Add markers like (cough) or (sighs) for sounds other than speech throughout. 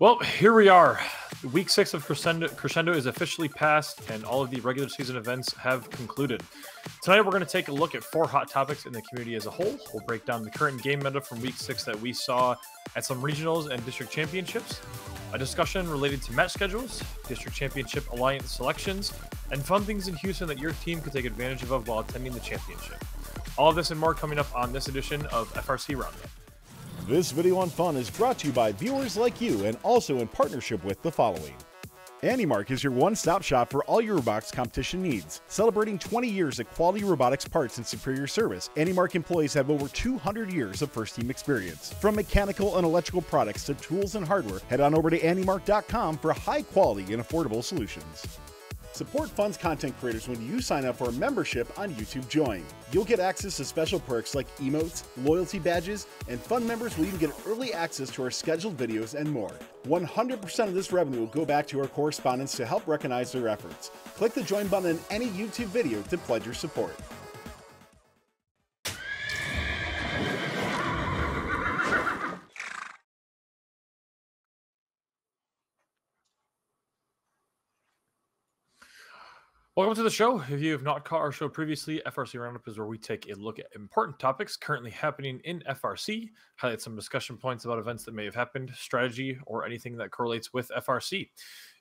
Well, here we are. Week six of Crescendo, Crescendo is officially passed, and all of the regular season events have concluded. Tonight, we're going to take a look at four hot topics in the community as a whole. We'll break down the current game meta from week six that we saw at some regionals and district championships, a discussion related to match schedules, district championship alliance selections, and fun things in Houston that your team could take advantage of while attending the championship. All of this and more coming up on this edition of FRC Roundup. This video on fun is brought to you by viewers like you and also in partnership with the following. AndyMark is your one-stop shop for all your robotics competition needs. Celebrating 20 years of quality robotics parts and superior service, AndyMark employees have over 200 years of first-team experience. From mechanical and electrical products to tools and hardware, head on over to andymark.com for high-quality and affordable solutions. Support Fun's content creators when you sign up for a membership on YouTube Join. You'll get access to special perks like emotes, loyalty badges, and Fun members will even get early access to our scheduled videos and more. 100% of this revenue will go back to our correspondents to help recognize their efforts. Click the join button in any YouTube video to pledge your support. Welcome to the show. If you have not caught our show previously, FRC Roundup is where we take a look at important topics currently happening in FRC, highlight some discussion points about events that may have happened, strategy, or anything that correlates with FRC.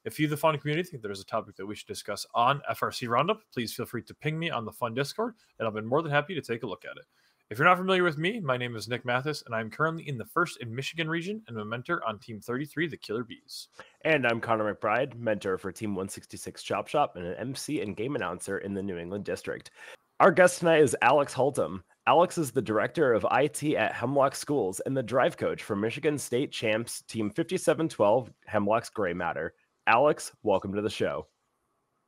If you, the fun community, think there's a topic that we should discuss on FRC Roundup, please feel free to ping me on the fun Discord, and I'll be more than happy to take a look at it. If you're not familiar with me, my name is Nick Mathis, and I'm currently in the first in Michigan region and a mentor on Team 33, the Killer Bees. And I'm Connor McBride, mentor for Team 166 Chop Shop and an MC and game announcer in the New England District. Our guest tonight is Alex Hultum. Alex is the director of IT at Hemlock Schools and the drive coach for Michigan State Champs Team 5712 Hemlock's Gray Matter. Alex, welcome to the show.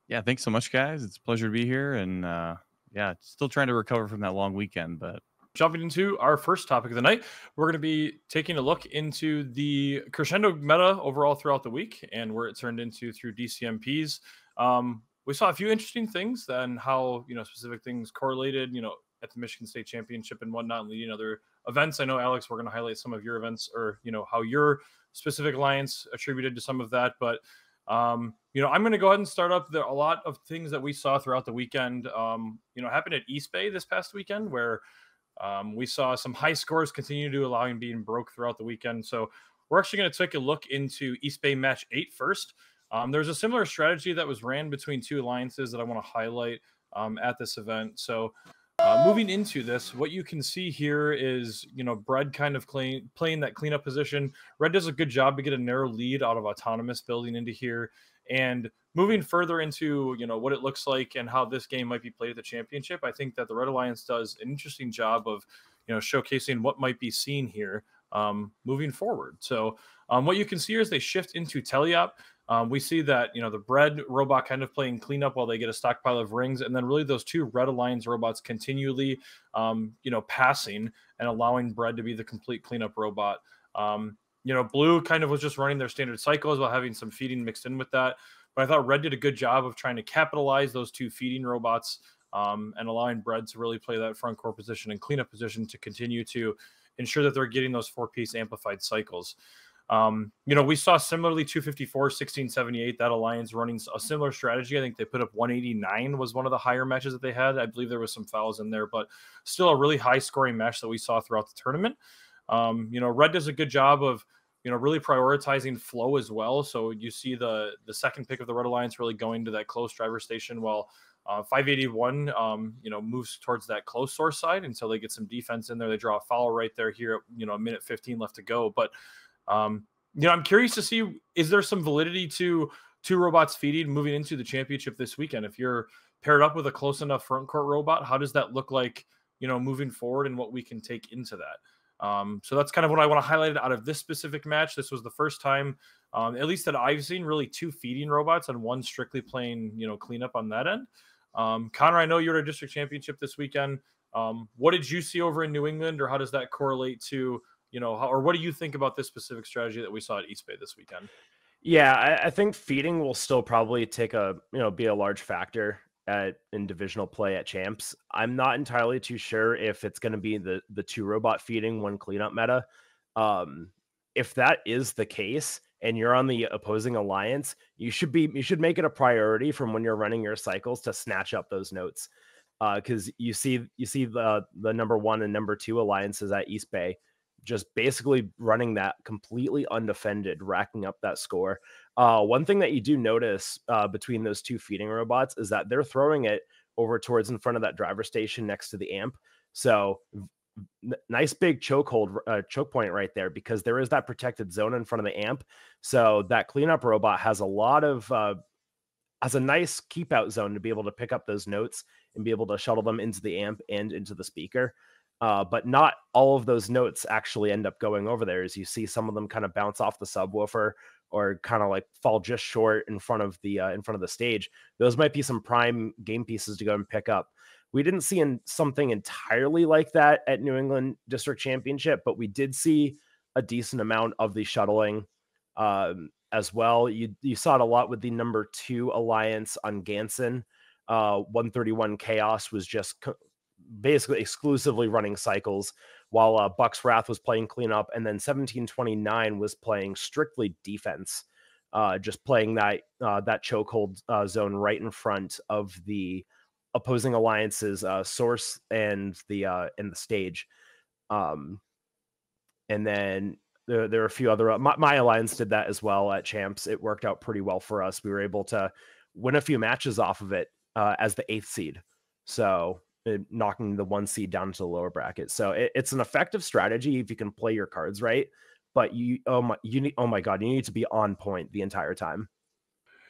Yeah, thanks so much, guys. It's a pleasure to be here. And uh, yeah, still trying to recover from that long weekend, but jumping into our first topic of the night, we're going to be taking a look into the crescendo meta overall throughout the week and where it turned into through DCMPs. Um, we saw a few interesting things and how you know specific things correlated. You know, at the Michigan State Championship and whatnot, and leading other events. I know Alex, we're going to highlight some of your events or you know how your specific alliance attributed to some of that, but. Um, you know, I'm going to go ahead and start up. There a lot of things that we saw throughout the weekend. Um, you know, happened at East Bay this past weekend where um, we saw some high scores continue to allowing being broke throughout the weekend. So we're actually going to take a look into East Bay match eight first. Um, there's a similar strategy that was ran between two alliances that I want to highlight um, at this event. So uh, moving into this, what you can see here is, you know, Bread kind of clean, playing that cleanup position. Red does a good job to get a narrow lead out of Autonomous building into here. And moving further into you know what it looks like and how this game might be played at the championship, I think that the Red Alliance does an interesting job of you know showcasing what might be seen here um, moving forward. So um, what you can see here is they shift into Teleop. Um, we see that you know the bread robot kind of playing cleanup while they get a stockpile of rings, and then really those two Red Alliance robots continually um, you know passing and allowing bread to be the complete cleanup robot. Um, you know, blue kind of was just running their standard cycles while having some feeding mixed in with that. But I thought red did a good job of trying to capitalize those two feeding robots um, and allowing bread to really play that front core position and cleanup position to continue to ensure that they're getting those four piece amplified cycles. Um, you know, we saw similarly 254, 1678, that alliance running a similar strategy. I think they put up 189 was one of the higher matches that they had. I believe there was some fouls in there, but still a really high scoring match that we saw throughout the tournament. Um, you know, Red does a good job of you know really prioritizing flow as well. So you see the the second pick of the Red Alliance really going to that close driver station, while uh, 581 um, you know moves towards that close source side until they get some defense in there. They draw a foul right there here. At, You know, a minute 15 left to go, but um, you know I'm curious to see is there some validity to two robots feeding moving into the championship this weekend? If you're paired up with a close enough front court robot, how does that look like? You know, moving forward and what we can take into that. Um, so that's kind of what I want to highlight out of this specific match. This was the first time, um, at least that I've seen, really two feeding robots and one strictly playing, you know, cleanup on that end. Um, Connor, I know you're at a district championship this weekend. Um, what did you see over in New England, or how does that correlate to, you know, how, or what do you think about this specific strategy that we saw at East Bay this weekend? Yeah, I, I think feeding will still probably take a, you know, be a large factor at in divisional play at champs. I'm not entirely too sure if it's going to be the the two robot feeding one cleanup meta. Um, if that is the case, and you're on the opposing alliance, you should be you should make it a priority from when you're running your cycles to snatch up those notes. Because uh, you see you see the the number one and number two alliances at East Bay just basically running that completely undefended, racking up that score. Uh, one thing that you do notice uh, between those two feeding robots is that they're throwing it over towards in front of that driver station next to the amp. So n- nice big chokehold uh, choke point right there because there is that protected zone in front of the amp. So that cleanup robot has a lot of uh, has a nice keep out zone to be able to pick up those notes and be able to shuttle them into the amp and into the speaker. Uh, but not all of those notes actually end up going over there. As you see, some of them kind of bounce off the subwoofer or kind of like fall just short in front of the uh, in front of the stage. Those might be some prime game pieces to go and pick up. We didn't see in something entirely like that at New England District Championship, but we did see a decent amount of the shuttling um, as well. You you saw it a lot with the number two alliance on Ganson. Uh, 131 Chaos was just co- basically exclusively running cycles, while uh, Bucks Wrath was playing cleanup, and then 1729 was playing strictly defense, uh, just playing that uh, that chokehold uh, zone right in front of the opposing alliances uh, source and the uh, and the stage. Um and then there, there are a few other uh, my, my, alliance did that as well at champs. It worked out pretty well for us. We were able to win a few matches off of it as the eighth seed. So knocking the one seed down to the lower bracket so it, it's an effective strategy if you can play your cards right but you oh my you need oh my god you need to be on point the entire time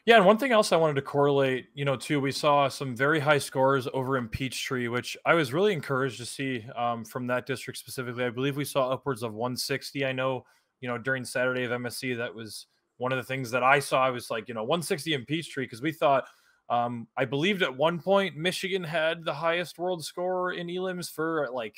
yeah, and one thing else I wanted to correlate, you know, too, we saw some very high scores over in Peachtree, which I was really encouraged to see um, from that district specifically. I believe we saw upwards of 160. I know, you know, during Saturday of MSC, that was one of the things that I saw. I was like, you know, 160 in Peachtree because we thought, um, I believed at one point Michigan had the highest world score in elims for like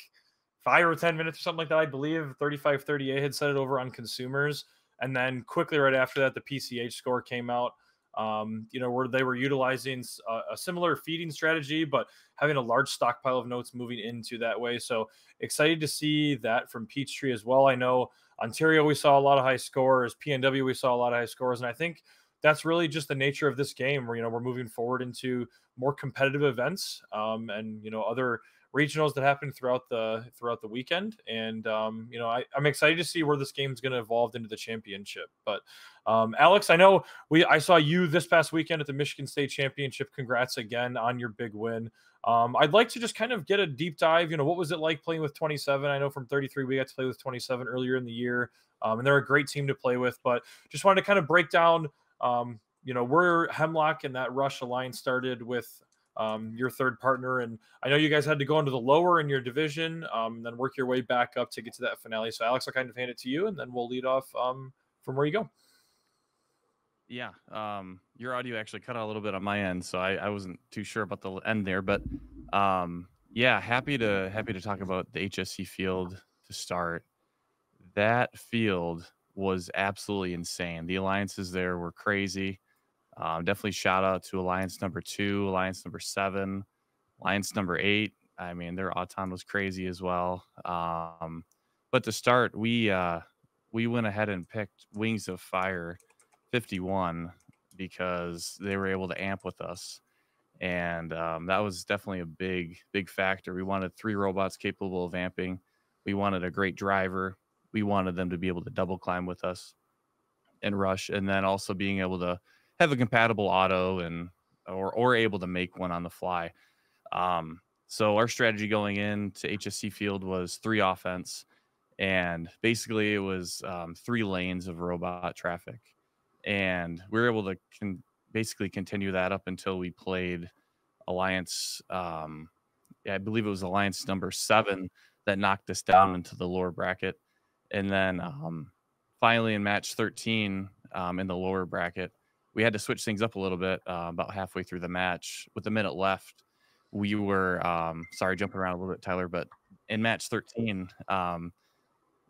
five or 10 minutes or something like that. I believe 35 38 had set it over on consumers. And then quickly right after that, the PCH score came out um, you know, where they were utilizing a, a, similar feeding strategy, but having a large stockpile of notes moving into that way. So excited to see that from Peachtree as well. I know Ontario, we saw a lot of high scores. PNW, we saw a lot of high scores. And I think that's really just the nature of this game where, you know, we're moving forward into more competitive events um, and, you know, other regionals that happen throughout the throughout the weekend. And um, you know I, am excited to see where this game is going to evolve into the championship. But um, alex i know we i saw you this past weekend at the michigan state championship. Congrats again on your big win. Um, i'd like to just kind of get a deep dive you know what was it like playing with 27 i know from 33 we got to play with 27 earlier in the year um, and they're a great team to play with but just wanted to kind of break down um, you know where hemlock and that rush alliance started with um, your third partner. And I know you guys had to go into the lower in your division, um, then work your way back up to get to that finale. So, Alex, I'll kind of hand it to you, and then we'll lead off um, from where you go. Yeah, um, your audio actually cut out a little bit on my end, so I, I wasn't too sure about the end there. But um, yeah, happy to happy to talk about the HSC field to start. That field was absolutely insane. The alliances there were crazy. Um, definitely shout out to Alliance number two, Alliance number seven, Alliance number eight. I mean, their Auton was crazy as well. Um, but to start, we uh, we went ahead and picked Wings of Fire 51 because they were able to amp with us, and um, that was definitely a big big factor. We wanted three robots capable of amping. We wanted a great driver. We wanted them to be able to double climb with us and rush, and then also being able to have a compatible auto and or or able to make one on the fly. Um, so our strategy going into HSC field was three offense, and basically it was um, three lanes of robot traffic, and we were able to con- basically continue that up until we played Alliance. Um, I believe it was Alliance number seven that knocked us down into the lower bracket, and then um, finally in match thirteen um, in the lower bracket we had to switch things up a little bit uh, about halfway through the match. With a minute left, we were um, sorry jumping around a little bit, Tyler, but in match 13, um,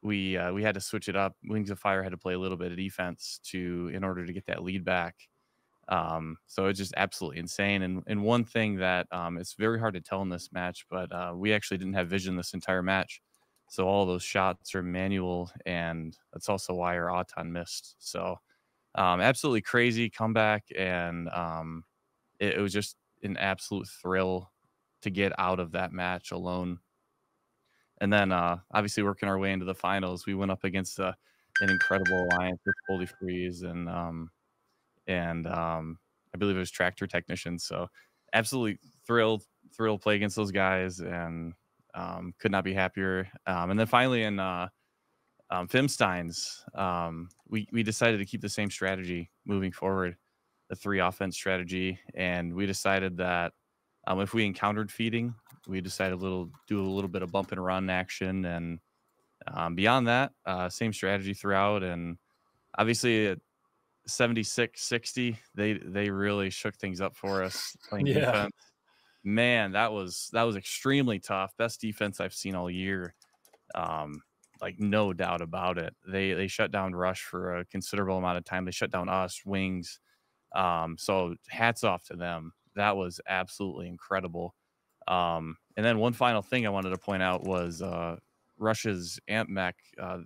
we uh, we had to switch it up. Wings of Fire had to play a little bit of defense to in order to get that lead back. Um, so it's just absolutely insane. And and one thing that um, it's very hard to tell in this match, but uh, we actually didn't have vision this entire match. So all those shots are manual, and that's also why our Auton missed. So um, absolutely crazy comeback, and um, it, it was just an absolute thrill to get out of that match alone. And then, uh, obviously, working our way into the finals, we went up against uh, an incredible alliance with Goldie Freeze and um, and um, I believe it was Tractor Technicians. So, absolutely thrilled, thrilled play against those guys, and um, could not be happier. Um, and then finally, in uh, um, Fimsteins, um, we we decided to keep the same strategy moving forward, the three offense strategy, and we decided that um, if we encountered feeding, we decided a little do a little bit of bump and run action, and um, beyond that, uh, same strategy throughout. And obviously, at 76 60, they they really shook things up for us playing Yeah. defense. Man, that was that was extremely tough. Best defense I've seen all year. Um, like no doubt about it. They they shut down Rush for a considerable amount of time. They shut down us, Wings. Um, so hats off to them. That was absolutely incredible. Um, and then one final thing I wanted to point out was uh, Rush's amp mech. Uh,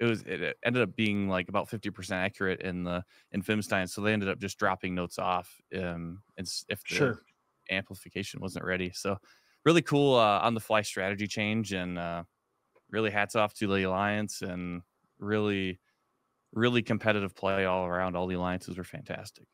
it was it ended up being like about 50% accurate in the in Fimstein. So they ended up just dropping notes off um, and if the Sure. Amplification wasn't ready. So really cool uh, on the fly strategy change and uh, really hats off to the alliance and really really competitive play all around. All the alliances were fantastic.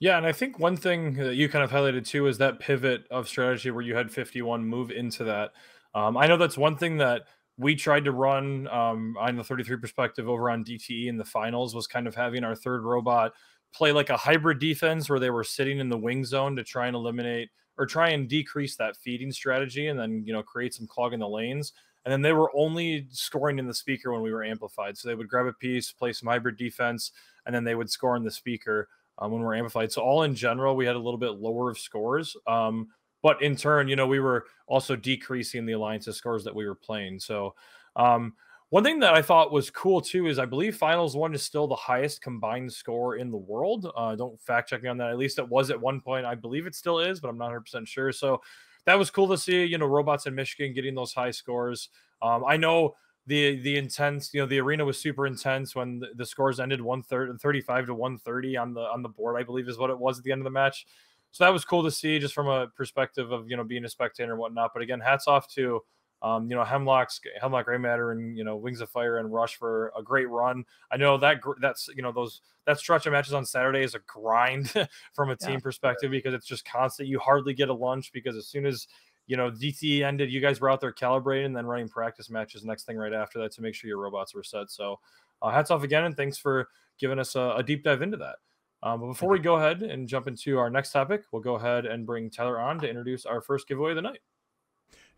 Yeah, and I think one thing that you kind of highlighted too is that pivot of strategy where you had 51 move into that. Um, I know that's one thing that we tried to run um, on the 33 perspective over on DTE in the finals was kind of having our third robot play like a hybrid defense where they were sitting in the wing zone to try and eliminate or try and decrease that feeding strategy and then you know create some clog in the lanes and then they were only scoring in the speaker when we were amplified so they would grab a piece play some hybrid defense and then they would score in the speaker um, when we're amplified. So all in general, we had a little bit lower of scores. Um, but in turn, you know, we were also decreasing the alliance's scores that we were playing. So um, one thing that I thought was cool too is I believe Finals One is still the highest combined score in the world. Uh, don't fact check me on that. At least it was at one point. I believe it still is, but I'm not 100 percent sure. So that was cool to see. You know, robots in Michigan getting those high scores. Um, I know the the intense you know the arena was super intense when the, the scores ended 130 35 to 130 on the on the board i believe is what it was at the end of the match so that was cool to see just from a perspective of you know being a spectator and whatnot but again hats off to um, you know hemlock's hemlock gray matter and you know wings of fire and rush for a great run i know that that's you know those that stretch of matches on saturday is a grind (laughs) from a team for perspective because it's just constant you hardly get a lunch because as soon as you know, DT ended. You guys were out there calibrating and then running practice matches next thing right after that to make sure your robots were set. So, uh, hats off again, and thanks for giving us a, a deep dive into that. Um, but before we go ahead and jump into our next topic, we'll go ahead and bring Tyler on to introduce our first giveaway of the night.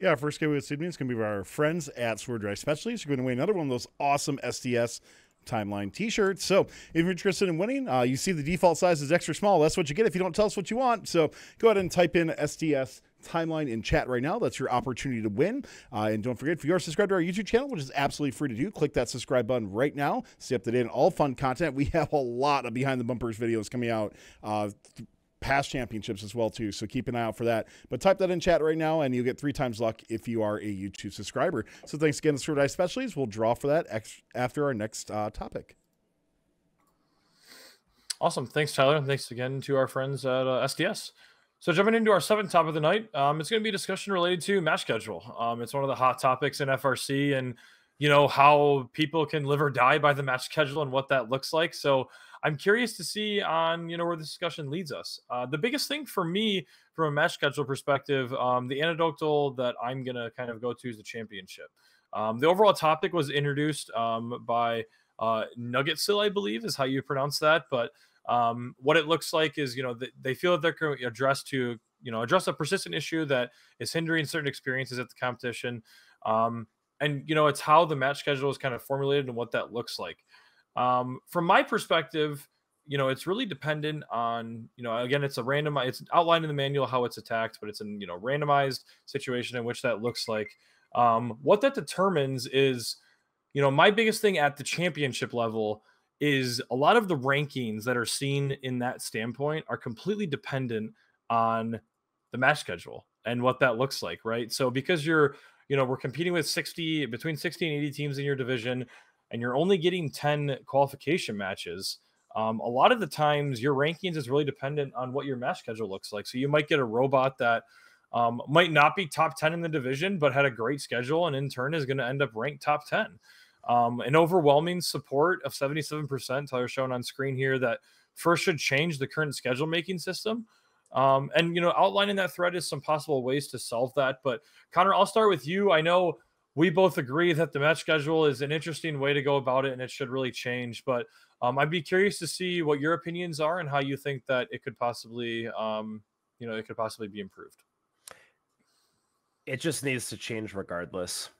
Yeah, our first giveaway this evening is going to be our friends at Swerve Drive Specialties. You're going to win another one of those awesome SDS timeline t-shirts. So if you're interested in winning, uh, you see the default size is extra small. That's what you get if you don't tell us what you want. So go ahead and type in SDS timeline in chat right now. That's your opportunity to win. Uh, and don't forget, if you are subscribed to our YouTube channel, which is absolutely free to do, click that subscribe button right now. Stay up to date on all fun content. We (laughs) have a lot of behind the bumpers videos coming out. Uh, past championships as well too so keep an eye out for that but type that in chat right now and you'll get three times luck if you are a youtube subscriber so thanks again to Swerve Drive Specialties. we'll draw for that after our next uh, topic Awesome. Thanks, Tyler. And thanks again to our friends at uh, SDS. So, jumping into our seventh top of the night, um, it's going to be a discussion related to match schedule. Um, it's one of the hot topics in FRC and, you know, how people can live or die by the match schedule and what that looks like. So, I'm curious to see on, you know, where the discussion leads us. Uh, the biggest thing for me from a match schedule perspective, um, the anecdotal that I'm going to kind of go to is the championship. Um, the overall topic was introduced um, by uh, Nuggetsill, I believe, is how you pronounce that. But um, what it looks like is, you know, th- they feel that they're going to address to, you know, address a persistent issue that is hindering certain experiences at the competition. Um, and you know, it's how the match schedule is kind of formulated and what that looks like. Um, from my perspective, you know, it's really dependent on, you know, again, it's a random, it's outlined in the manual how it's attacked, but it's a you know randomized situation in which that looks like. Um, what that determines is, you know, my biggest thing at the championship level is a lot of the rankings that are seen in that standpoint are completely dependent on the match schedule and what that looks like, right? So because you're, you know, we're competing with 60 between 60 and 80 teams in your division and you're only getting 10 qualification matches, um, a lot of the times your rankings is really dependent on what your match schedule looks like. So you might get a robot that um, might not be top 10 in the division, but had a great schedule and in turn is going to end up ranked top 10. Um, an overwhelming support of 77%, Tyler shown on screen here, that first should change the current schedule making system. Um, and, you know, outlining that thread is some possible ways to solve that. But Connor, I'll start with you. I know we both agree that the match schedule is an interesting way to go about it and it should really change. But um, I'd be curious to see what your opinions are and how you think that it could possibly, um, you know, it could possibly be improved it just needs to change regardless.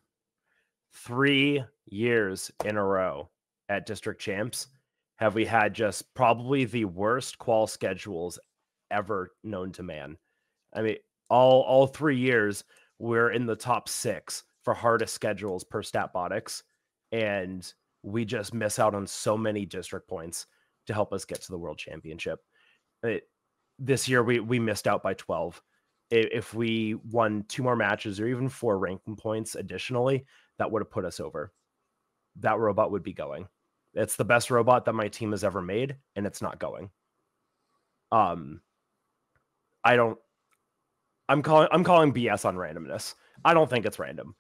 Three years in a row at district champs have we had just probably the worst qual schedules ever known to man. I mean, all all three years we're in the top six for hardest schedules per Statbotics, and we just miss out on so many district points to help us get to the world championship. It, this year we we missed out by 12 if we won two more matches or even four ranking points additionally, that would have put us over. That robot would be going. It's the best robot that my team has ever made, and it's not going. Um, I don't. I'm calling. I'm calling BS on randomness. I don't think it's random.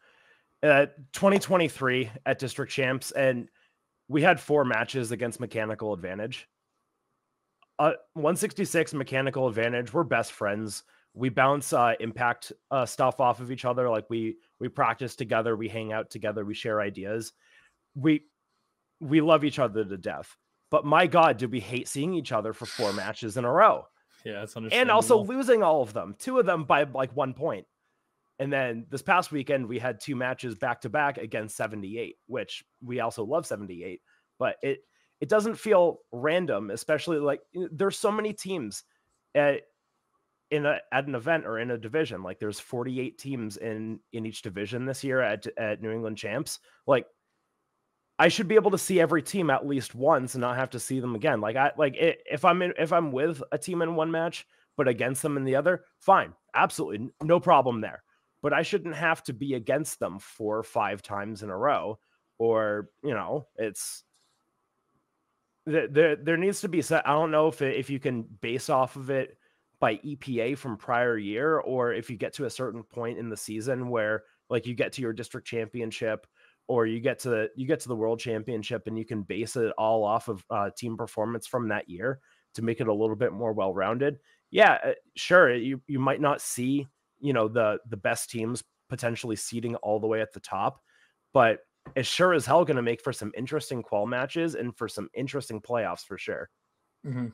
Uh, 2023 at District Champs, and we had four matches against Mechanical Advantage. Uh, 166 Mechanical Advantage. We're best friends we bounce uh, impact uh, stuff off of each other. Like we we practice together, we hang out together, we share ideas. We we love each other to death. But my God, did we hate seeing each other for four matches in a row? Yeah, it's and also losing all of them, two of them by like one point. And then this past weekend, we had two matches back to back against 78, which we also love 78, but it it doesn't feel random, especially like there's so many teams. Uh, in a at an event or in a division. Like there's 48 teams in in each division this year at at New England Champs. Like I should be able to see every team at least once and not have to see them again. Like I like it, if I'm in if I'm with a team in one match but against them in the other, fine, absolutely no problem there. But I shouldn't have to be against them four or five times in a row, or you know, it's there. There needs to be. I don't know if it, if you can base off of it by EPA from prior year, or if you get to a certain point in the season where like you get to your district championship or you get to the you get to the world championship and you can base it all off of uh, team performance from that year to make it a little bit more well-rounded yeah uh, sure you you might not see you know the the best teams potentially seeding all the way at the top but it's sure as hell going to make for some interesting qual matches and for some interesting playoffs for sure mm-hmm.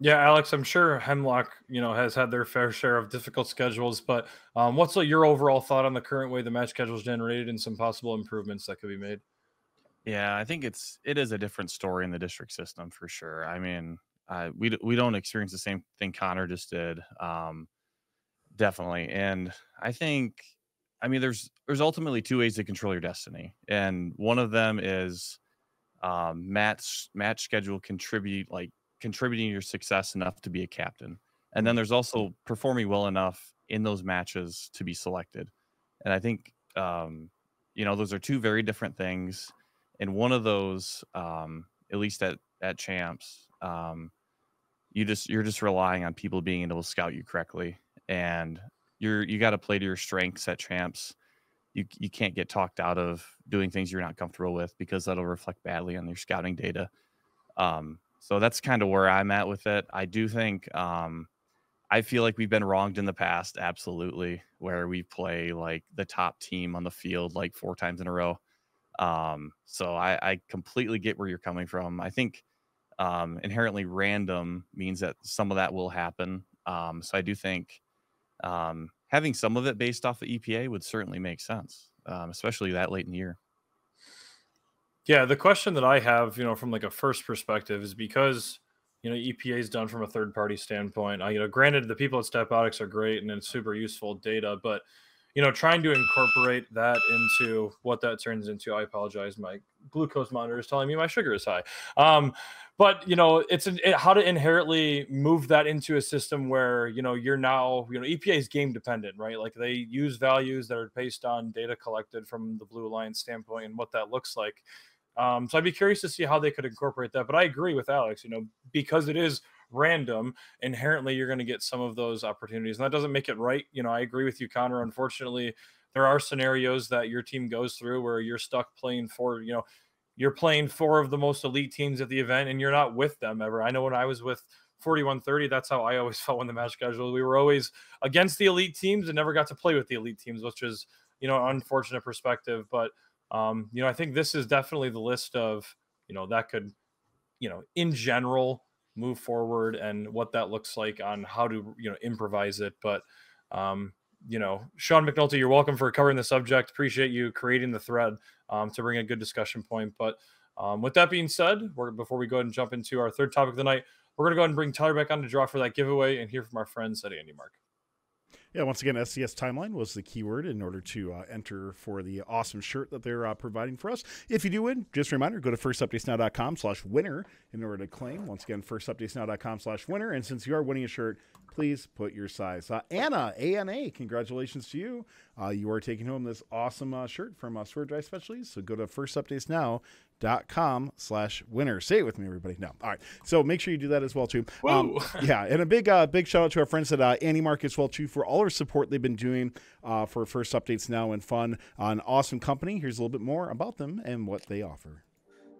Yeah, Alex, I'm sure Hemlock, you know, has had their fair share of difficult schedules, but um, what's your overall thought on the current way the match schedule is generated and some possible improvements that could be made? Yeah, I think it's it is a different story in the district system for sure. I mean, uh, we we don't experience the same thing Connor just did, um, definitely, and I think, I mean, there's there's ultimately two ways to control your destiny, and one of them is um, match match schedule contribute like contributing your success enough to be a captain. And then mm-hmm. there's also performing well enough in those matches to be selected. And I think, um, you know, those are two very different things. And one of those, um, at least at, at champs, um, you just, you're just relying on people being able to scout you correctly. And you're, you got to play to your strengths at champs. You, you can't get talked out of doing things you're not comfortable with because that'll reflect badly on your scouting data. Um, so that's kind of where I'm at with it. I do think um, I feel like we've been wronged in the past, absolutely, where we play like the top team on the field like four times in a row. Um, so I, I completely get where you're coming from. I think um, inherently random means that some of that will happen. Um, so I do think um, having some of it based off the EPA would certainly make sense, um, especially that late in the year. Yeah, the question that I have, you know, from like a first perspective is because, you know, EPA is done from a third party standpoint. Uh, you know, granted, the people at Statbotics are great and it's super useful data, but, you know, trying to incorporate that into what that turns into, I apologize, my glucose monitor is telling me my sugar is high. Um, but you know, it's an, it, how to inherently move that into a system where you know you're now you know EPA is game dependent, right? Like they use values that are based on data collected from the Blue Alliance standpoint and what that looks like Um, so I'd be curious to see how they could incorporate that. But I agree with Alex, you know, because it is random, inherently you're going to get some of those opportunities. And that doesn't make it right. You know, I agree with you, Connor. Unfortunately, there are scenarios that your team goes through where you're stuck playing for, you know, you're playing four of the most elite teams at the event and you're not with them ever. I know when I was with 4130, that's how I always (laughs) felt when the match schedule. We were always against the elite teams and never got to play with the elite teams, which is, you know, unfortunate perspective. But um, you know, I think this is definitely the list of, you know, that could, you know, in general move forward and what that looks like on how to, you know, improvise it. But um, you know, Sean McNulty, you're welcome for covering the subject. Appreciate you creating the thread um, to bring a good discussion point. But um, with that being said, before we go ahead and jump into our third topic of the night, we're going to go ahead and bring Tyler back on to draw for that giveaway and hear from our friends at AndyMark. Yeah, once again, SDS timeline was the keyword in order to uh, enter for the awesome shirt that they're uh, providing for us. If you do win, just a reminder, go to firstupdatesnow.com slash winner in order to claim. Once again, firstupdatesnow.com slash winner. And since you are winning a shirt, please put your size. Uh, Anna, ANA, congratulations to you. Uh, you are taking home this awesome uh, shirt from uh, Swerve Drive Specialties. So go to firstupdatesnow.com slash winner. Say it with me, everybody. No. All right. So make sure you do that as well, too. Um, (laughs) yeah. And a big, uh, big shout out to our friends at uh, Mark as well, too, for all our support they've been doing uh, for First Updates Now and Fun. An awesome company. Here's a little bit more about them and what they offer.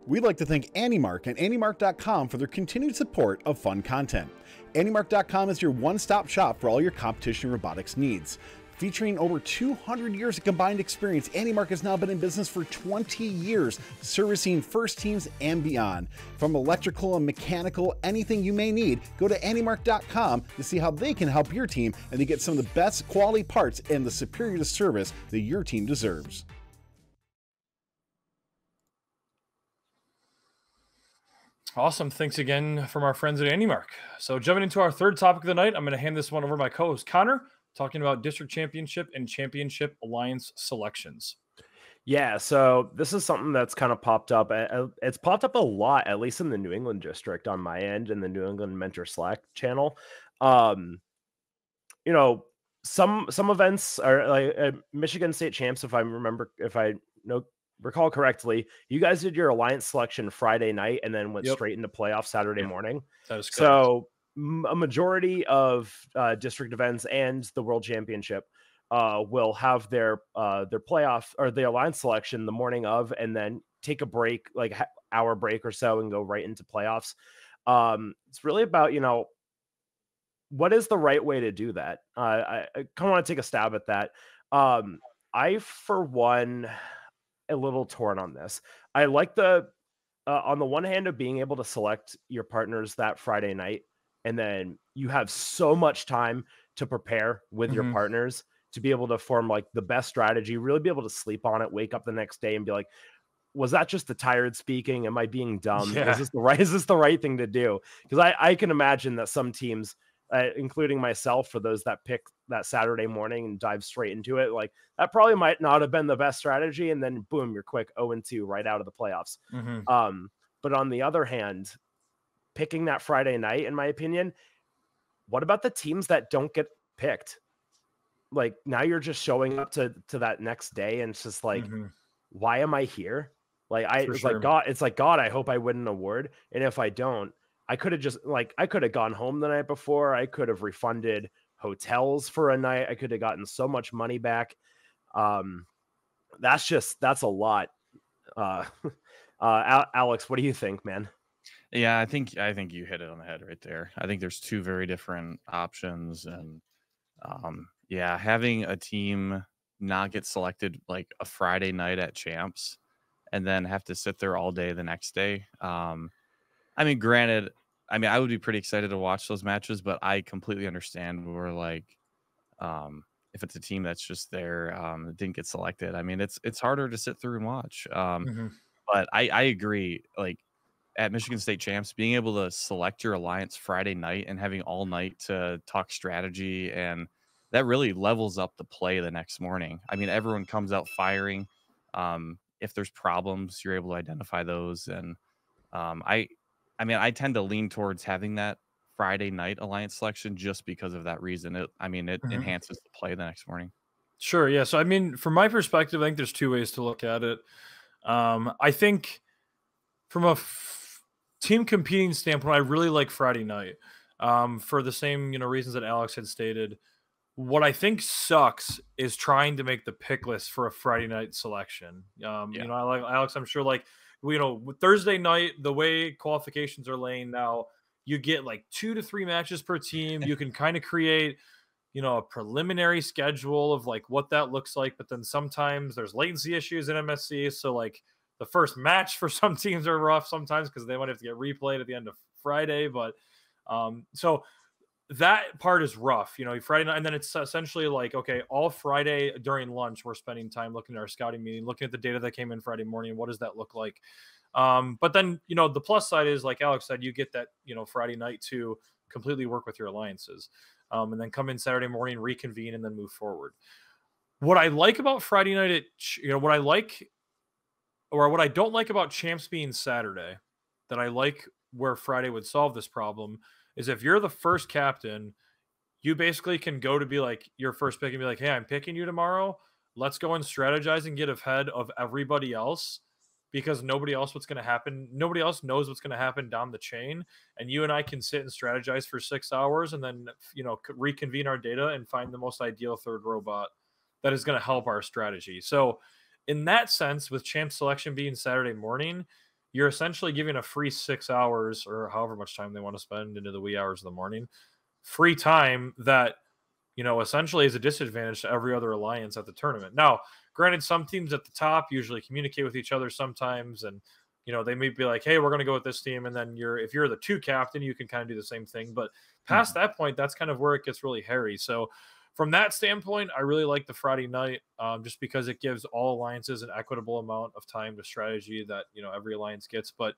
We'd like to thank AndyMark and AndyMark.com for their continued support of fun content. AndyMark.com is your one stop shop for all your competition robotics needs. Featuring over 200 years of combined experience, AndyMark has now been in business for 20 years, servicing first teams and beyond. From electrical and mechanical, anything you may need, go to AndyMark.com to see how they can help your team and to get some of the best quality parts and the superior service that your team deserves. Awesome. Thanks again from our friends at AndyMark. So, jumping into our third topic of the night, I'm going to hand this one over to my co host, Connor, talking about district championship and championship alliance selections. Yeah, so this is something that's kind of popped up. It's popped up a lot, at least in the New England district on my end in the New England Mentor Slack channel. Um, you know, some some events are like uh, Michigan State champs, if I remember, if I know recall correctly, you guys did your alliance selection Friday night and then went yep. straight into playoff Saturday yep. morning. That is correct. So a majority of uh, district events and the World Championship uh, will have their uh, their playoff or the alliance selection the morning of, and then take a break, like hour break or so, and go right into playoffs. Um, it's really about you know what is the right way to do that. Uh, I, I kind of want to take a stab at that. Um, I, for one, (sighs) a little torn on this. I like the uh, on the one hand of being able to select your partners that Friday night, and then you have so much time to prepare with mm-hmm. your partners to be able to form like the best strategy, really be able to sleep on it, wake up the next day and be like, was that just the tired speaking? Am I being (laughs) dumb? Yeah. Is this the right? Is this the right thing to do? Because I, I can imagine that some teams uh, including myself for those that pick that Saturday morning and dive straight into it. Like that probably might not have been the best strategy. And then boom, you're quick 0 and 2 right out of the playoffs. Mm-hmm. Um, but on the other hand, picking that Friday night, in my opinion, what about the teams that don't get picked? Like now you're just showing up to to that next day and it's just like, mm-hmm. why am I here? Like I it's sure. like God, it's like God, I hope I win an award. And if I don't, I could have just like I could have gone home the night before. I could have refunded hotels for a night. I could have gotten so much money back. Um, that's just that's a lot. Uh, (laughs) uh, Alex, what do you think, man? Yeah, I think I think you hit it on the head right there. I think there's two very different options, and um, yeah, having a team not get selected like a Friday night at champs, and then have to sit there all day the next day. Um, I mean, granted, I mean, I would be pretty excited to watch those matches, but I completely understand where like, um, if it's a team that's just there, um, that didn't get selected. I mean, it's it's harder to sit through and watch. Um, mm-hmm. but I I agree. Like at Michigan State champs, being able to select your alliance Friday night and having all night to talk strategy and that really levels up the play the next morning. I mean, everyone comes out firing. Um, if there's problems, you're able to identify those. And um, I I mean, I tend to lean towards having that Friday night alliance selection just because of that reason. It, I mean, it mm-hmm. enhances the play the next morning. Sure. Yeah. So, I mean, from my perspective, I think there's two ways to look at it. Um, I think from a f- team competing standpoint, I really like Friday night um, for the same you know reasons that Alex had stated. What I think sucks is trying to make the pick list for a Friday night selection. Um, Yeah. You know, I like Alex. I'm sure like you know Thursday night, the way qualifications are laying now, you get like two to three matches per team. You can kind of create you know a preliminary schedule of like what that looks like but then sometimes there's latency issues in msc so like the first match for (laughs) some teams are rough sometimes because they might have to get replayed at the end of friday but um so that part is rough you know friday night and then it's essentially like okay all friday during lunch we're spending time looking at our scouting meeting looking at the data that came in friday morning what does that look like um but then you know the plus side is like alex said you get that you know friday night to completely work with your alliances um, and then come in Saturday morning, reconvene, and then move forward. What I like about Friday night, at you know, what I like, or what I don't like about champs being Saturday, that I like where Friday would solve this problem is if you're the first captain, you basically can go to be like your first pick and be like, hey, I'm picking you tomorrow. Let's go and strategize and get ahead of everybody else because nobody else what's going to happen nobody else knows what's going to happen down the chain and you and i can sit and strategize for six hours and then you know reconvene our data and find the most ideal third robot that is going to help our strategy so in that sense with champ selection being saturday morning you're essentially giving a free six hours or however much time they want to spend into the wee hours of the morning free time that you know essentially is a disadvantage to every other alliance at the tournament. Now granted some teams at the top usually communicate with each other sometimes and you know they may be like hey we're going to go with this team and then you're if you're the two captain you can kind of do the same thing but hmm. past that point that's kind of where it gets really hairy. So from that standpoint i really like the friday night um, just because it gives all alliances an equitable amount of time to strategy that you know every alliance gets but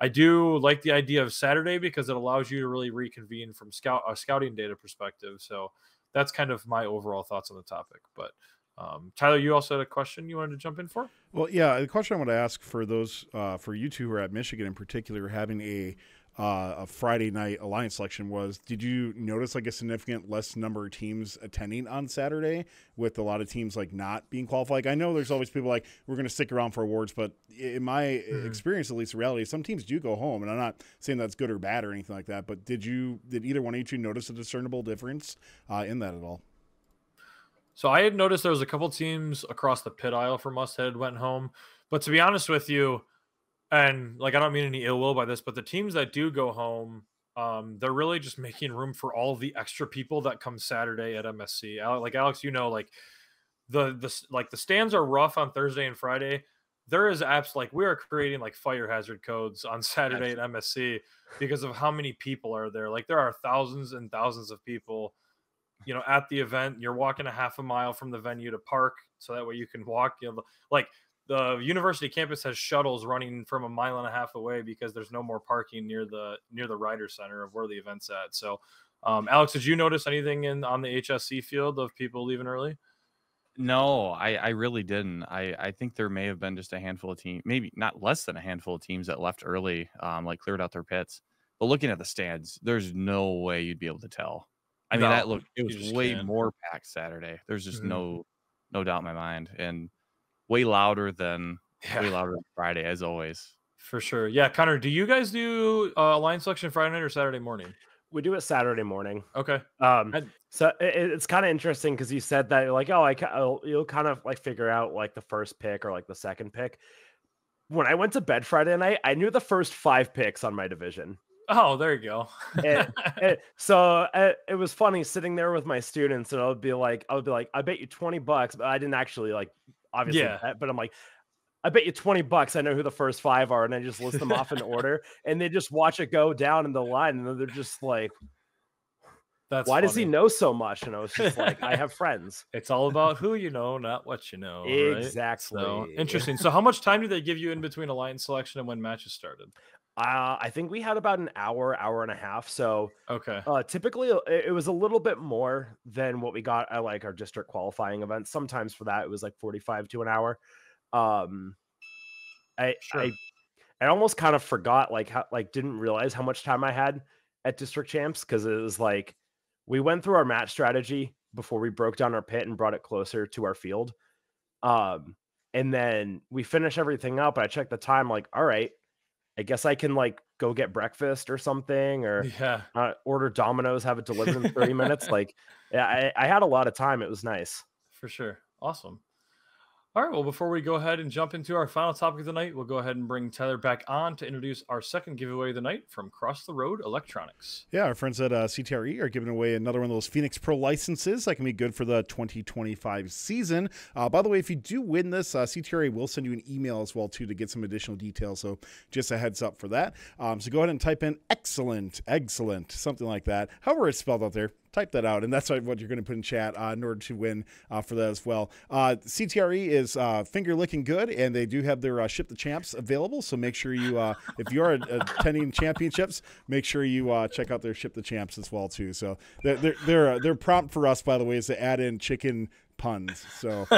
i do like the idea of saturday because it allows you to really reconvene from scout a scouting data perspective so that's kind of my overall thoughts on the topic but um, Tyler, you also had a question you wanted to jump in for? Well, yeah, the question I want to ask for those uh, for you two who are at Michigan in particular, having a uh, a Friday night alliance selection was. Did you notice like a significant less number of teams attending on Saturday, with a lot of teams like not being qualified? Like, I know there's always people like we're going to stick around for awards, but in my Mhm. experience, at least reality, some teams do go home, and I'm not saying that's good or bad or anything like that. But did you did either one of you notice a discernible difference uh, in that at all? So I had noticed there was a couple teams across the pit aisle for Musthead went home, but to be honest with you, and like I don't mean any ill will by this, but the teams that do go home, um, they're really just making room for all the extra people that come Saturday at MSC. Like Alex, you know, like the the like the stands are rough on Thursday and Friday. There is apps like we are creating like fire hazard codes on Saturday at MSC because of how many people are there. Like there are thousands and thousands of people you know at the event you're walking a half a mile from the venue to park so that way you can walk you know like the university campus has shuttles running from a mile and a half away because there's no more parking near the near the Ryder center of where the event's at so um, alex did you notice anything in on the hsc field of people leaving early No, I, I really didn't. I, I think there may have been just a handful of teams, maybe not less than a handful of teams that left early, um, like cleared out their pits. But looking at the stands, there's no way you'd be able to tell. I mean, No, that looked it was way can't. more packed Saturday. There's just Mhm. no no doubt in my mind, and way louder than way louder than Friday as always. for sure yeah connor do you guys do uh, line selection friday night or saturday morning We do it Saturday morning. okay Um, And- so it, it's kind of interesting because you said that you're like, oh, I ca- I'll- you'll kind of like figure out like the first pick or like the second pick. When I went to bed Friday night, I knew the first five picks on my division. oh there you go And- (laughs) and so uh, it was funny sitting there with my students, and I would be like, I would be like, I bet you twenty bucks, but I didn't actually like, obviously, Yeah. bet, but I'm like. I bet you 20 bucks I know who the first five are, and I just list them off in (laughs) order, and they just watch it go down in the line, and they're just like, that's why does he know so much? And I was just like, I have friends. (laughs) it's all about who you know not what you know right? Exactly. So interesting. So, how much time do they give you in between alliance selection and when matches started? Uh, I think we had about an hour, hour and a half. So Okay. uh, typically uh, it, it was a little bit more than what we got at like our district qualifying events. Sometimes for that it was like 45 to an hour. Um, I, Sure. I I almost kind of forgot like how like didn't realize how much time I had at district champs because it was like we went through our match strategy before we broke down our pit and brought it closer to our field. Um, and then we finish everything up. I checked the time, like, all right, I guess I can like go get breakfast or something, or Yeah. uh, order Domino's, have it delivered in 30 minutes. (laughs) Like, yeah, I, I had a lot of time. It was nice. For sure. Awesome. All right. Well, before we go ahead and jump into our final topic of the night, we'll go ahead and bring Tyler back on to introduce our second giveaway of the night from Cross the Road Electronics. Yeah, our friends at uh, CTRE are giving away another one of those Phoenix Pro licenses that can be good for the 2025 season. Uh, by the way, if you do win this, uh, CTRE will send you an email as well too to get some additional details. So just a heads up for that. Um, so go ahead and type in excellent, excellent, something like that. However it's spelled out there, type that out, and that's what you're going to put in chat uh, in order to win uh, for that as well. Uh, CTRE is uh, finger licking good, and they do have their uh, ship the champs available. So make sure you, uh, if you are attending championships, make sure you check out their ship the champs as well too. So they're, uh, they're prompt for us, by the way, is to add in chicken puns. So so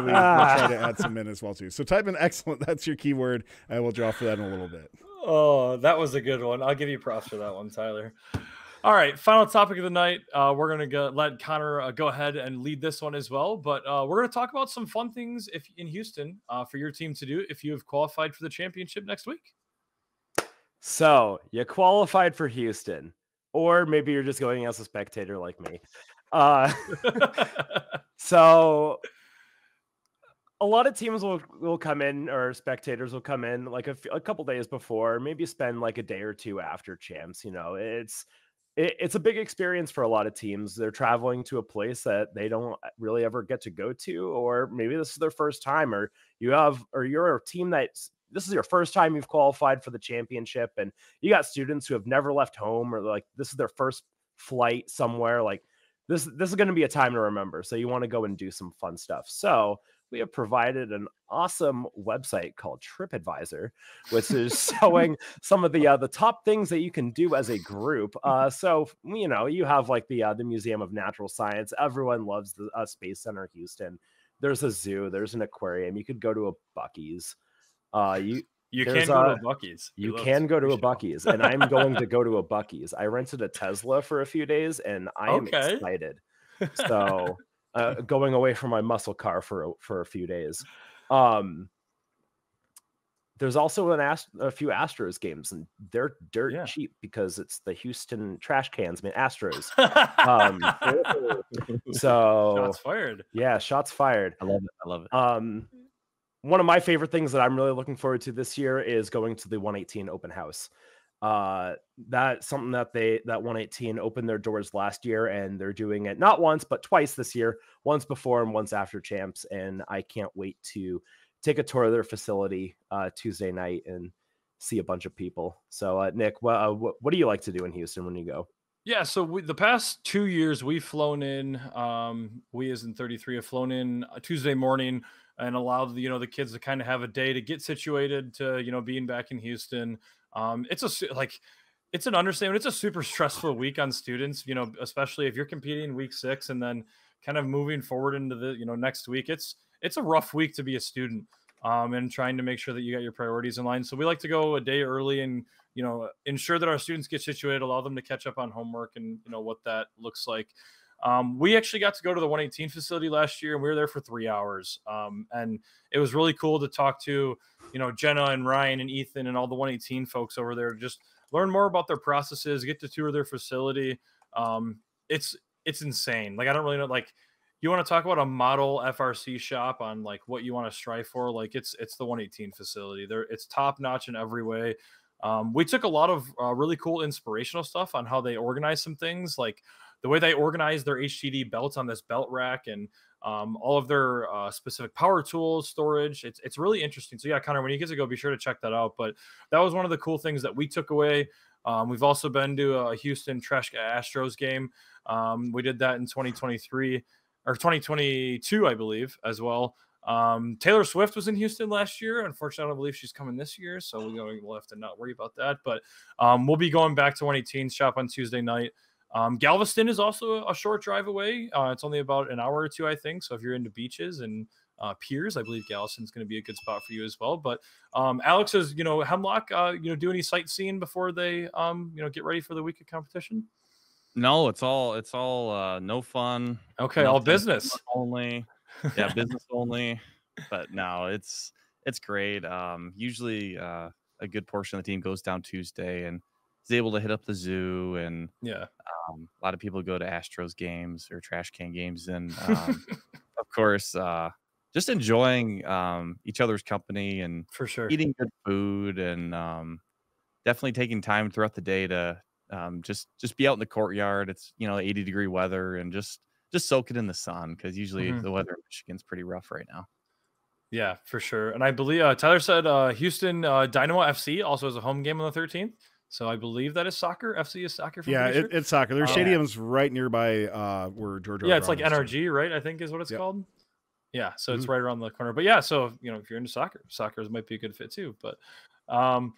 we, we'll try to add some in as well too. So type in excellent. That's your keyword, and we'll draw for that in a little bit. Oh, that was a good one. I'll give you props for that one, Tyler. All right, final topic of the night. Uh, we're gonna go, let Connor uh, go ahead and lead this one as well, but uh, we're gonna talk about some fun things if in Houston uh, for your team to do if you have qualified for the championship next week. So you qualified for Houston, or maybe you're just going as a spectator like me. Uh, (laughs) so a lot of teams will will come in, or spectators will come in like a, couple days before, maybe spend like a day or two after champs. You know, it's it, it's a big experience for a lot of teams. They're traveling to a place that they don't uh, really ever get to go to, or maybe this is their first time, or you have, or you're a team that's this is your first time you've qualified for the championship, and you got students who have never left home, or like this is their first flight somewhere. Like this, this is going to be a time to remember. So you want to go and do some fun stuff. So we have provided an awesome website called TripAdvisor, which is (laughs) showing some of the uh, the top things that you can do as a group. Uh, so you know, you have like the uh, the Museum of Natural Science. Everyone loves the uh, Space Center Houston. There's a zoo. There's an aquarium. You could go to a Buc-ee's. Uh, you you There's can go a- to Buc-ee's. We you can go to a. Buc-ee's, and I'm going to go to a Buc-ee's. I rented a Tesla for a few days, and (laughs) I am Okay. excited. (laughs) So, uh, going away from my muscle car for a, for a few days. Um, there's also an Ast- a few Astros games, and they're dirt Yeah. cheap because it's the Houston trash cans, man. Astros. Um, (laughs) (laughs) so Shots fired. yeah, shots fired. I love it. I love it. Um, one of my favorite things that I'm really looking forward to this year is going to the 118 open house. Uh, that's something that they that 118 opened their doors last year, and they're doing it not once but twice this year. Once before and once after champs, and I can't wait to take a tour of their facility uh, Tuesday night and see a bunch of people. So, uh, Nick, what, uh, what what do you like to do in Houston when you go? Yeah, so we, the past two years we've flown in. Um, we as in 33 have flown in a Tuesday morning and allowed you know the kids to kind of have a day to get situated to you know being back in Houston. Um, it's a like it's an understatement. It's a super stressful week on students. You know, especially if you're competing week six and then kind of moving forward into the you know next week. It's it's a rough week to be a student. Um, and trying to make sure that you got your priorities in line. So we like to go a day early and you know ensure that our students get situated allow them to catch up on homework and you know what that looks like um, we actually got to go to the 118 facility last year and we were there for three hours. Um, and it was really cool to talk to you know jenna and ryan and ethan and all the 118 folks over there just learn more about their processes get to tour their facility. Um, it's it's insane. Like i don't really know like you want to talk about a model FRC shop on like what you want to strive for? Like it's it's the 118 facility. There it's top notch in every way. Um, we took a lot of uh, really cool inspirational stuff on how they organize some things. Like the way they organize their HTD belts on this belt rack and um, all of their uh, specific power tools storage it's, it's really interesting so yeah Connor when you get to go be sure to check that out but that was one of the cool things that we took away um, we've also been to a Houston Trash Astros game um, we did that in 2023 or 2022, I believe, as well. Um, Taylor Swift was in Houston last year. Unfortunately, I don't believe she's coming this year, so we're going. We'll have to not worry about that. But um, we'll be going back to 118 shop on Tuesday night. Um, Galveston is also a short drive away. Uh, it's only about an hour or two, I think. So if you're into beaches and uh, piers, I believe Galveston's going to be a good spot for you as well. But um, Alex says, you know, Hemlock, uh, you know, do any sightseeing before they, um, you know, get ready for the week of competition? No, it's all it's all uh, no fun. Okay, all business. only. (laughs) Yeah, business only. But no, it's it's great. Um, usually, uh, a good portion of the team goes down Tuesday and is able to hit up the zoo and Yeah. um, a lot of people go to Astros games or trash can games and um, (laughs) of course uh, just enjoying um, each other's company and For sure. eating good food and um, definitely taking time throughout the day to um, just just be out in the courtyard. It's you know 80 degree weather and just just soak it in the sun because usually Mhm. the weather in Michigan's pretty rough right now. Yeah, for sure. And I believe uh, Tyler said uh, Houston uh, Dynamo FC also has a home game on the 13th. So I believe that is soccer. FC is soccer. if Yeah, it, it's soccer. Their Oh. stadium's right nearby uh, where George. yeah, it's like Brown is. NRG, right? I think is what it's Yep. called. Yeah, so it's Mhm. right around the corner. But yeah, so you know, if you're into soccer, soccer might be a good fit too. But um,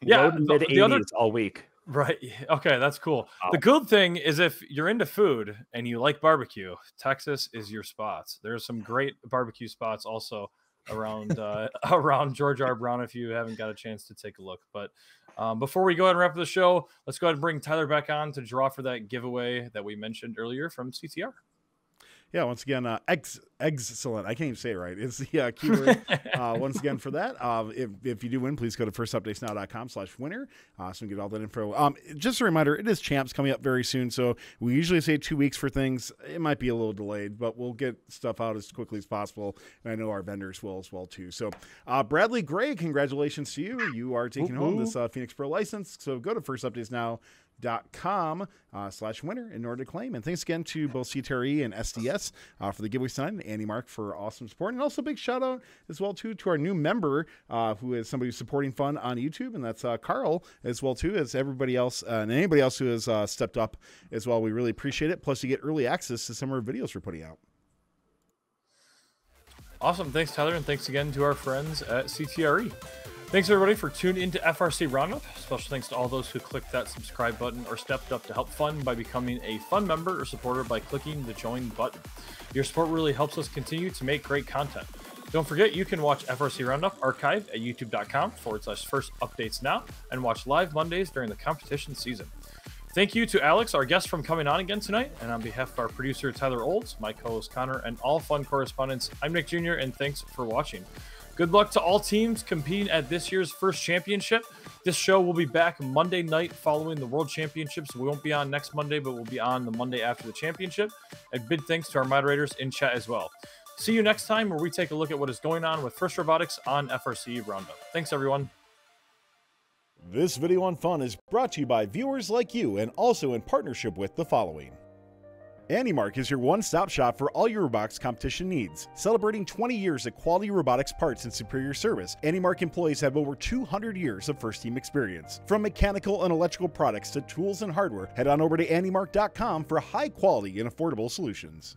Yeah, the- mid the other- all week. right, (laughs) okay, that's cool. Wow. The good thing is if you're into food and you like barbecue, Texas is your spot. There's some great barbecue spots also around (laughs) uh, (laughs) around George R. Brown if you haven't got a chance to take a look. But um, before we go ahead and wrap up the show, let's go ahead and bring Tyler back on to draw for that giveaway that we mentioned earlier from CTR. Yeah, once again, uh, ex- excellent. I can't even say it right. It's the uh, keyword. (laughs) uh, once again for that. Uh, if, if you do win, please go to firstupdatesnow.com slash winner. Uh, so we can get all that info. Um, just a reminder, it is champs coming up very soon. So we usually say two weeks for things. It might be a little delayed, but we'll get stuff out as quickly as possible. And I know our vendors will as well too. So uh, Bradley Gray, congratulations to you. You are taking home this uh, Phoenix Pro license. So go to firstupdatesnow dot com uh, slash winner in order to claim. And thanks again to both CTRE and SDS uh, for the giveaway sign, and AndyMark for awesome support. And also big shout out as well too to our new member uh, who is somebody supporting fun on YouTube, and that's uh, Carl as well too as everybody else uh, and anybody else who has uh, stepped up as well. We really appreciate it. Plus, you get early access to some of our videos we're putting out. Awesome. Thanks, Tyler. And thanks again to our friends at CTRE. Thanks, everybody, for tuning into FRC Roundup. Special thanks to all those who clicked that subscribe button or stepped up to help fund by becoming a fun member or supporter by clicking the join button. Your support really helps us continue to make great content. Don't forget, you can watch FRC Roundup archive at youtube.com forward slash first updates now and watch live Mondays during the competition season. Thank you to Alex, our guest, from coming on again tonight. And on behalf of our producer, Tyler Olds, my co host, Connor, and all fun correspondents, I'm Nick Jr., and thanks for watching. Good luck to all teams competing at this year's first championship. This show will be back Monday night following the World Championships. We won't be on next Monday, but we'll be on the Monday after the championship. And big thanks to our moderators in chat as well. See you next time where we take a look at what is going on with First Robotics on FRC Roundup. Thanks, everyone. This video on fun is brought to you by viewers like you and also in partnership with the following. AndyMark is your one-stop shop for all your robotics competition needs. Celebrating 20 years of quality robotics parts and superior service, AndyMark employees have over 200 years of first-team experience. From mechanical and electrical products to tools and hardware, head on over to andymark.com for high-quality and affordable solutions.